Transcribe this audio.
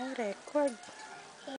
Ay, record.